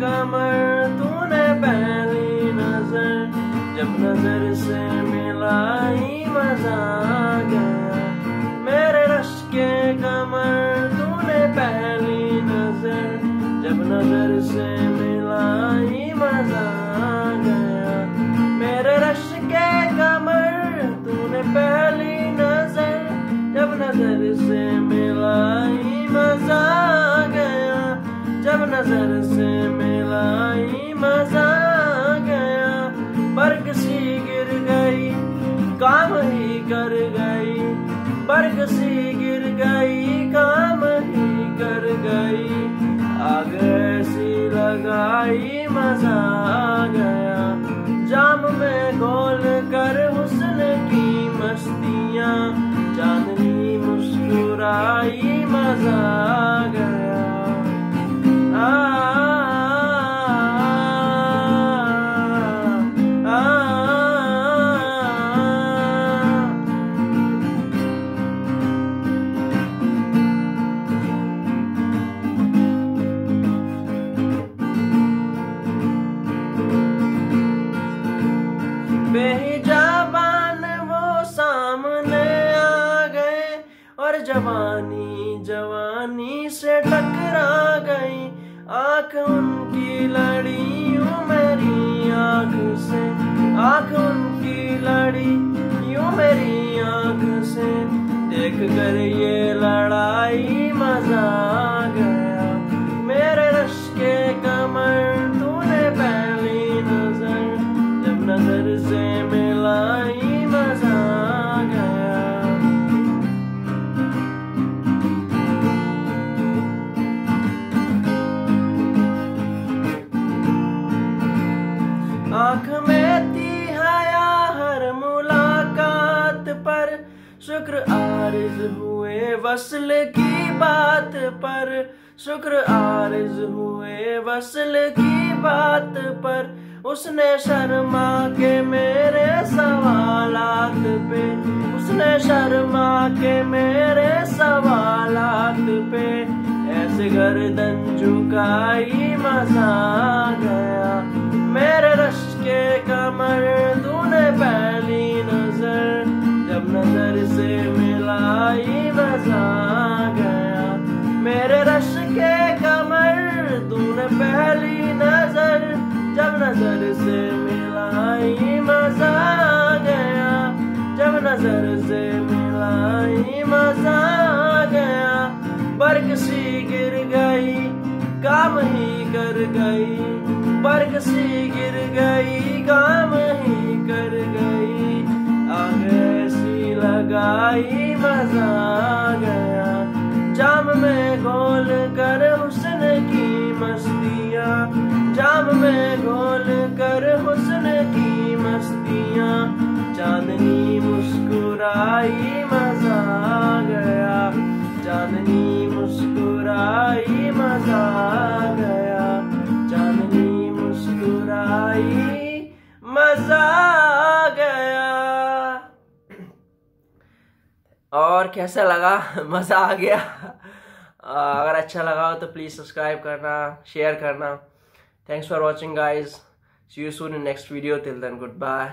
کمر تو نے پہلی نظر، جب نظر سے ملائی مزہ گیا میرے رش کے کمر تو نے پہلی نظر، جب نظر سے سی گر گئی، کام ہی کر گئی۔ آگ ایسی لگائی، مزہ آ گیا۔ جام میں گول کر حسن کی مستیاں۔ چاندنی مسکرائی، مزہ اور جوانی جوانی سے ٹکرا گئی۔ آنکھ ان کی لڑی یوں میری آنکھ سے۔ آنکھ ان کی لڑی یوں میری آنکھ سے۔ دیکھ کر یہ لڑائی مزہ شکر عارض ہوئے وصل کی بات پر شکر عارض ہوئے وصل کی بات پر اس نے شرما کے میرے سوالات پہ اس نے شرما کے میرے سوالات پہ ایسے گردن جھکائی مزہ گیا میرے رش کے کمر تو نے پہلی سے ملائی مزہ گیا میرے رش کے کمر تو نے پہلی نظر، جب نظر سے ملائی مزہ گیا جب نظر سے ملائی مزہ گیا برگ سی گر گئی، کام ہی کر گئی برگ سی گر گئی کام گول کر حسن کی مستیاں۔ جام میں گول کر حسن کی مستیاں۔ چاندنی مسکرائی مزہ آ گیا۔ چاندنی مسکرائی مزہ آ گیا۔ چاندنی مسکرائی مزہ آ گیا۔ اور کیسا لگا؟ مزہ آ گیا۔ اگر اچھا لگا ہو تو پلیز سبسکرائب کرنا شیئر کرنا. Thanks for watching guys see you soon in next video till then good bye